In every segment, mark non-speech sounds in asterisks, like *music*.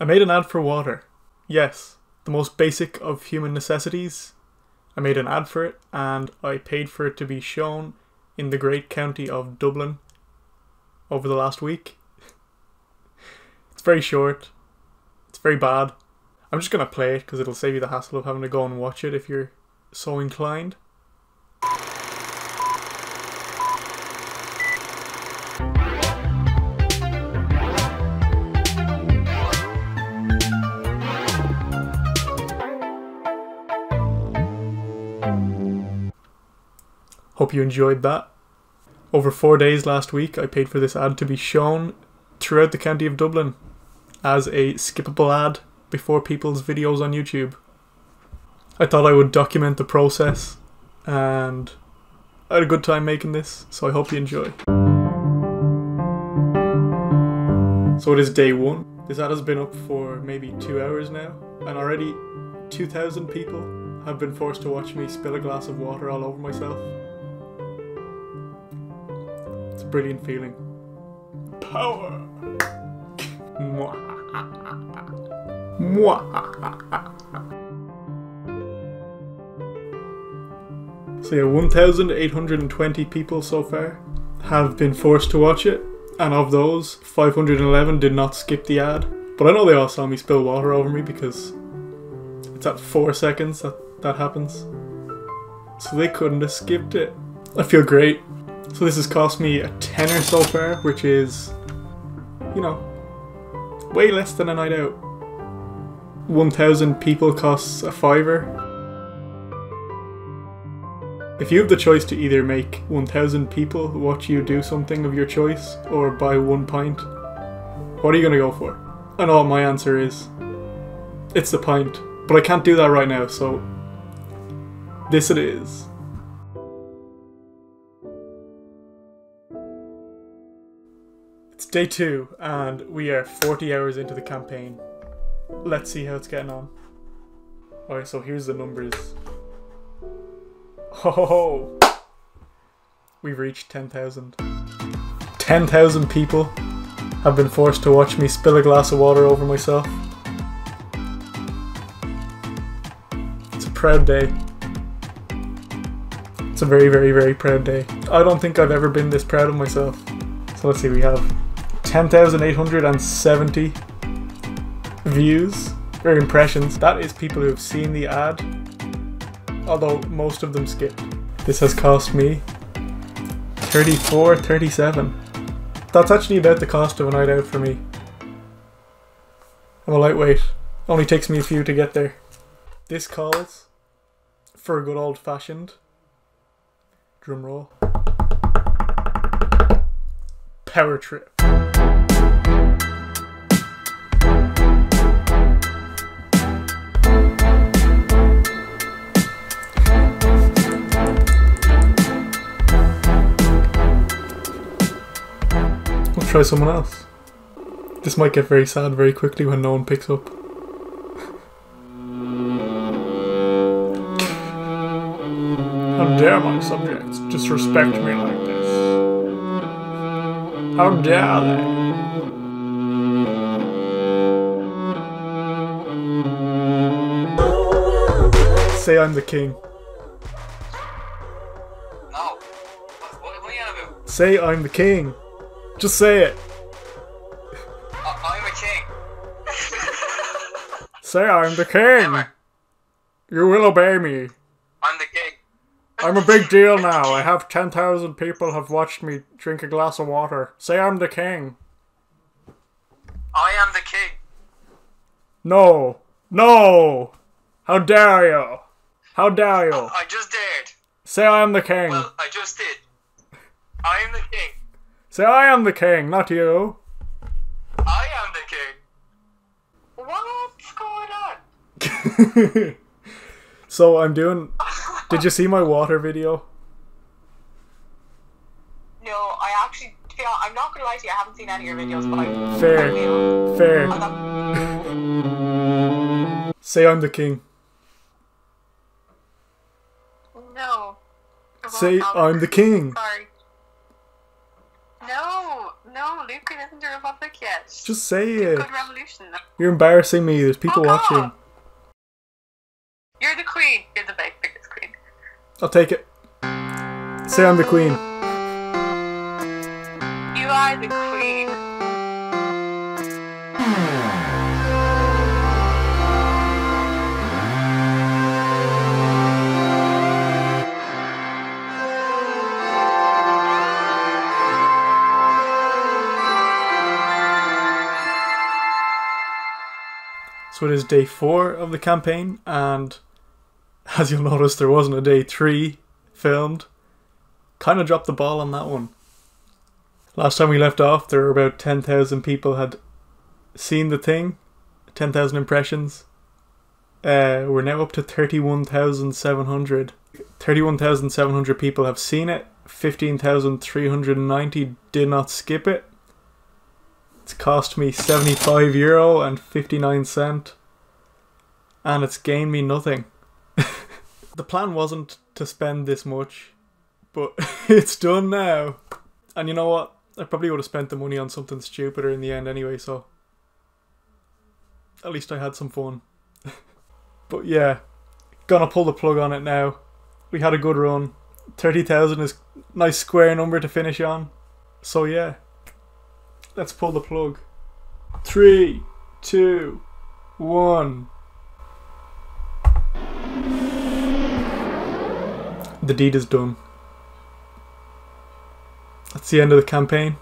I made an ad for water. Yes, the most basic of human necessities. I made an ad for it and I paid for it to be shown in the great county of Dublin over the last week. *laughs* It's very short. It's very bad. I'm just gonna play it because it'll save you the hassle of having to go and watch it if you're so inclined. Hope you enjoyed that. Over four days last week, I paid for this ad to be shown throughout the county of Dublin as a skippable ad before people's videos on YouTube. I thought I would document the process and I had a good time making this, so I hope you enjoy. So it is day one. This ad has been up for maybe two hours now, and already 2,000 people have been forced to watch me spill a glass of water all over myself. Brilliant feeling. Power! So yeah, 1,820 people so far have been forced to watch it, and of those, 511 did not skip the ad. But I know they all saw me spill water over me because it's at 4 seconds that that happens. So they couldn't have skipped it. I feel great. So this has cost me a tenner so far, which is, you know, way less than a night out. 1,000 people costs a fiver. If you have the choice to either make 1,000 people watch you do something of your choice or buy one pint, what are you going to go for? And all my answer is, it's the pint. But I can't do that right now, so this it is. Day two, and we are 40 hours into the campaign. Let's see how it's getting on. Alright, so here's the numbers. Ho ho ho! We've reached 10,000. 10,000 people have been forced to watch me spill a glass of water over myself. It's a proud day. It's a very, very, very proud day. I don't think I've ever been this proud of myself. So let's see, we have 10,870 views or impressions. That is people who have seen the ad, although most of them skipped. This has cost me 34, 37. That's actually about the cost of a night out for me. I'm a lightweight. Only takes me a few to get there. This calls for a good old fashioned drum roll. Power trip. Try someone else. This might get very sad very quickly when no one picks up. How dare my subjects disrespect me like this? How dare they? Say I'm the king. No. What, what, what are you on about? Say I'm the king. Just say it. I, I'm a king. *laughs* Say I'm the king. You will obey me. I'm the king. I'm a big deal now. I have 10,000 people have watched me drink a glass of water. Say I'm the king. I am the king. No. No. How dare you? How dare you? I just dared. Say I am the king. Well, I just did. I am the king. Say I am the king, not you. I am the king. What's going on? *laughs* so I'm doing. Did you see my water video? No, I actually, be I'm not gonna lie to you, I haven't seen any of your videos, but I Fair. I. Fair. I'm- Say I'm the king. No. Say. Um, I'm the king. Sorry. No, isn't a republic yet. Just say it. You're embarrassing me. There's people Oh, watching. You're the queen. You're the big biggest queen. I'll take it. Say I'm the queen. You are the queen. So it is day four of the campaign, and as you'll notice, there wasn't a day three filmed. Kind of dropped the ball on that one. Last time we left off, there were about 10,000 people had seen the thing, 10,000 impressions. Uh, we're now up to 31,700. 31,700 people have seen it, 15,390 did not skip it. It's cost me 75 euro and 59 cent. And it's gained me nothing. *laughs* the plan wasn't to spend this much, but *laughs* it's done now. And you know what? I probably would have spent the money on something stupider in the end anyway, so. At least I had some fun. *laughs* but yeah, gonna pull the plug on it now. We had a good run. 30,000 is nice square number to finish on. So yeah, let's pull the plug. Three, two, one. The deed is done. That's the end of the campaign.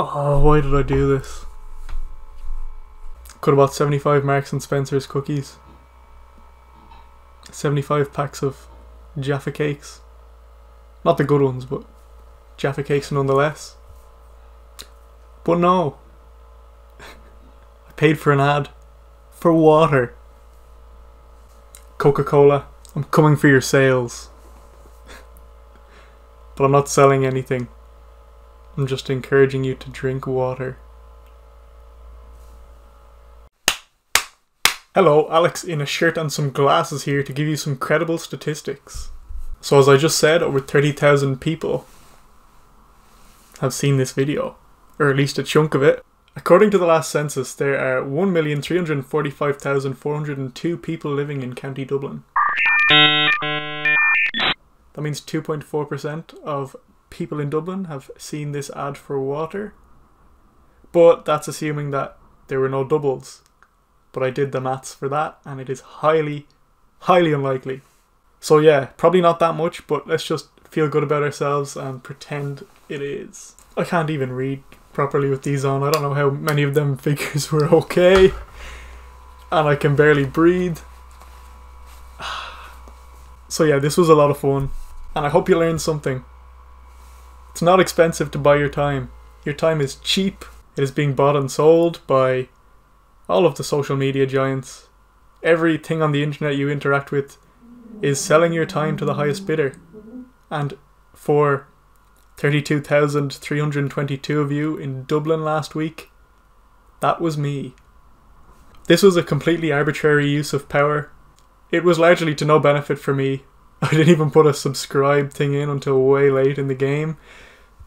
Oh, why did I do this? Could have bought 75 Marks and Spencer's cookies. 75 packs of Jaffa cakes. Not the good ones, but Jaffa cakes nonetheless. But no. I paid for an ad. For water. Coca Cola, I'm coming for your sales. but I'm not selling anything. I'm just encouraging you to drink water. Hello, Alex in a shirt and some glasses here to give you some credible statistics. So, as I just said, over 30,000 people have seen this video, or at least a chunk of it. According to the last census, there are 1,345,402 people living in County Dublin. That means 2.4% of people in Dublin have seen this ad for water. But that's assuming that there were no doubles. But I did the maths for that, and it is highly, highly unlikely. So yeah, probably not that much, but let's just feel good about ourselves and pretend it is. I can't even read properly with these on. I don't know how many of them figures were *laughs* okay. And I can barely breathe. *sighs* So yeah, this was a lot of fun. And I hope you learned something. It's not expensive to buy your time. Your time is cheap. It is being bought and sold by all of the social media giants. Everything on the internet you interact with is selling your time to the highest bidder. And for 32,322 of you in Dublin last week, that was me. This was a completely arbitrary use of power. It was largely to no benefit for me. *laughs* I didn't even put a subscribe thing in until way late in the game.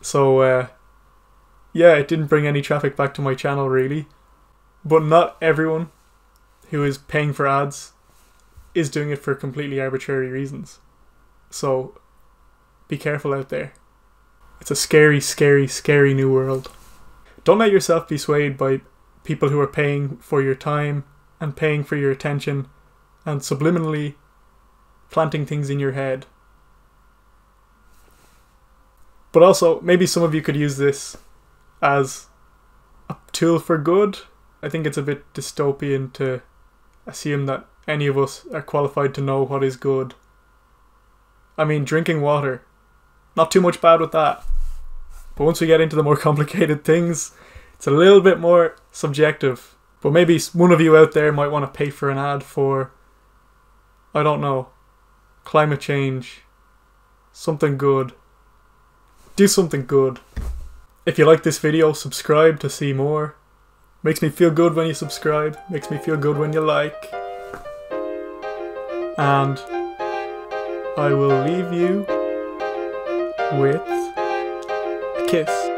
So, uh, yeah, it didn't bring any traffic back to my channel really. But not everyone who is paying for ads is doing it for completely arbitrary reasons. So, be careful out there. It's a scary, scary, scary new world. Don't let yourself be swayed by people who are paying for your time and paying for your attention and subliminally planting things in your head. But also, maybe some of you could use this as a tool for good. I think it's a bit dystopian to assume that any of us are qualified to know what is good. I mean, drinking water, not too much bad with that. But once we get into the more *laughs* complicated things, it's a little bit more subjective. But maybe one of you out there might want to pay for an ad for, I don't know, climate change, something good. Do something good. If you like this video, subscribe to see more. Makes me feel good when you subscribe, makes me feel good when you like. And I will leave you with kiss.